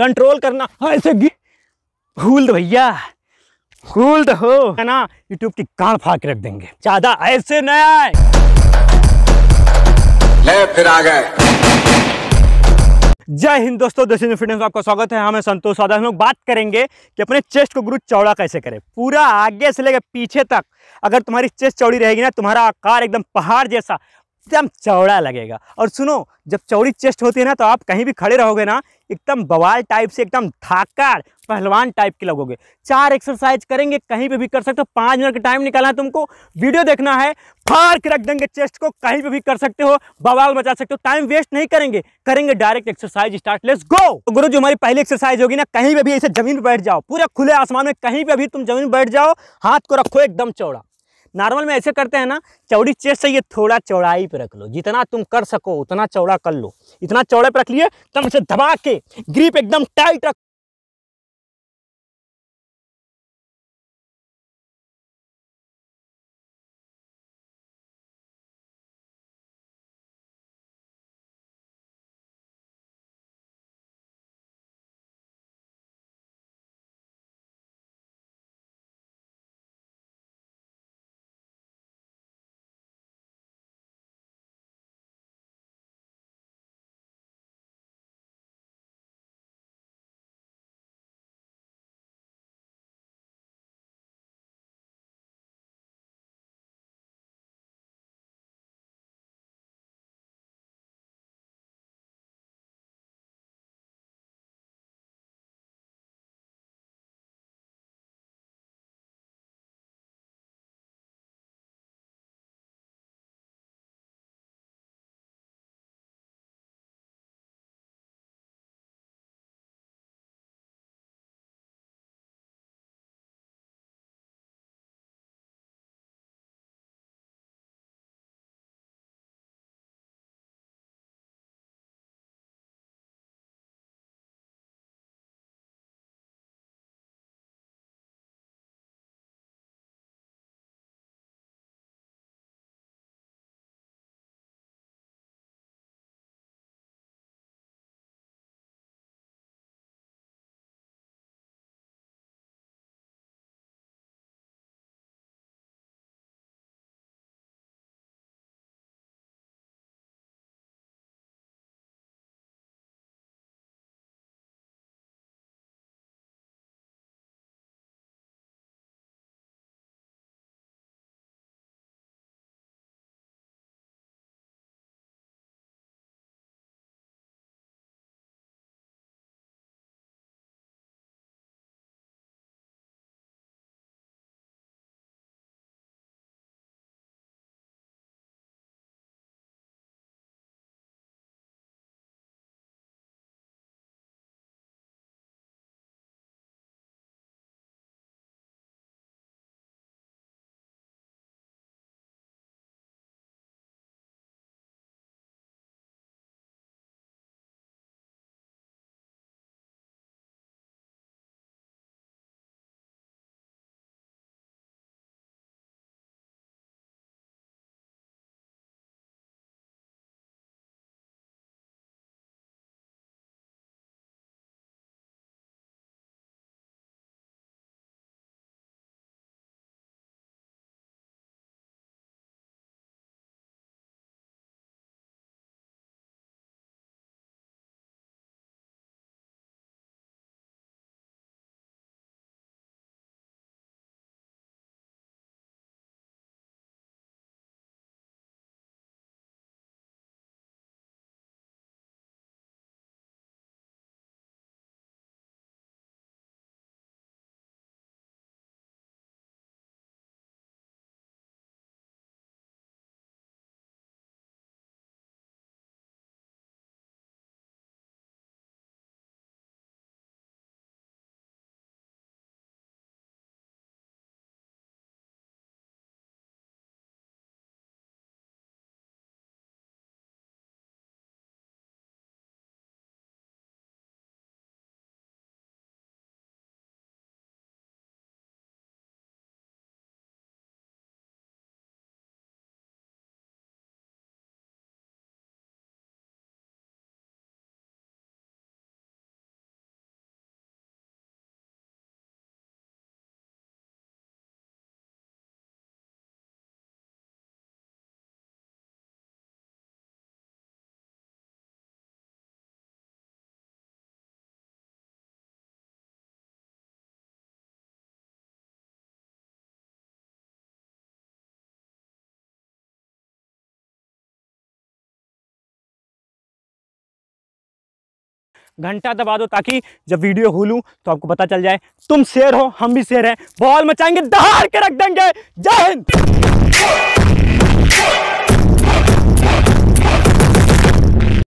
Control करना। हाँ, ऐसे भूल दो भैया। भूल दो। हो है ना यूट्यूब की कान फाड़ के रख देंगे। ज़्यादा ऐसे न आए। ले फिर आ गए। जय हिंद दोस्तों देश हिंद फिटनेस में आपका स्वागत है। हमें संतोष सादा हम लोग बात करेंगे कि अपने चेस्ट को गुरु चौड़ा कैसे करें। पूरा आगे से लेकर पीछे तक अगर तुम्हारी चेस्ट चौड़ी रहेगी ना तुम्हारा आकार एकदम पहाड़ जैसा एकदम चौड़ा लगेगा। और सुनो, जब चौड़ी चेस्ट होती है ना तो आप कहीं भी खड़े रहोगे ना, एकदम बवाल टाइप से, एकदम धाकार पहलवान टाइप के लगोगे। चार एक्सरसाइज करेंगे, कहीं पे भी कर सकते हो। पाँच मिनट का टाइम निकालना है तुमको। वीडियो देखना है। फाड़ के रख देंगे चेस्ट को, कहीं पे भी कर सकते हो। बवाल मचा सकते हो। टाइम वेस्ट नहीं करेंगे। करेंगे direct exercise start let's go तो गुरु जी, हमारी पहली एक्सरसाइज होगी ना, कहीं पे भी ऐसे ज़मीन पर बैठ जाओ। पूरे खुले आसमान में कहीं पे भी तुम ज़मीन बैठ जाओ। हाथ को रखो एकदम चौड़ा। नॉर्मल में ऐसे करते हैं ना, चौड़ी चेस्ट चाहिए थोड़ा चौड़ाई पे रख लो। जितना तुम कर सको, उतना चौड़ा कर लो। इतना चौड़े पे रख लिए, तब उसे दबा के ग्रिप एकदम टाइट रख घंटा दबा दो ताकि जब वीडियो खोलूं तो आपको पता चल जाए, तुम शेर हो, हम भी शेर हैं। बॉल मचाएँगे, दहाड़ के रख देंगे। जय हिंद!